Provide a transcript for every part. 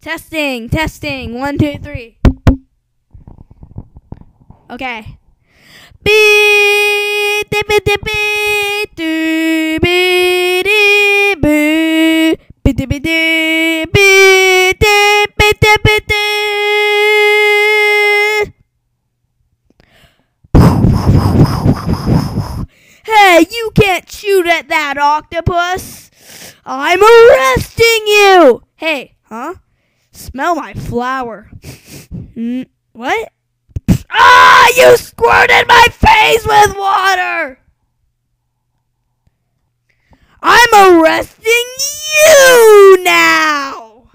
Testing, testing. One, two, three. Okay. Beep, dip, dip, dip, beep, doo, beep, dip, boo. Beep, dip, dip, dip, beep, dip, beep, dip, beep, dip. Hey, you can't shoot at that octopus. I'm arresting you. Hey, huh? Smell my flower. What? Ah, you squirted my face with water. I'm arresting you now.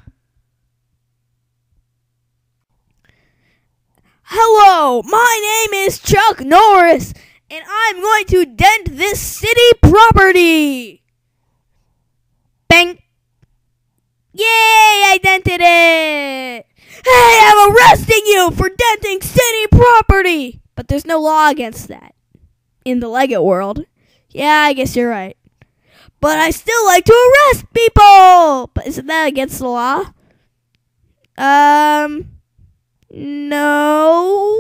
Hello, my name is Chuck Norris, and I'm going to dent this city property. I dented it. Hey, I'm arresting you for denting city property. But there's no law against that in the Lego world. Yeah, I guess you're right. But I still like to arrest people. But isn't that against the law? Um, no.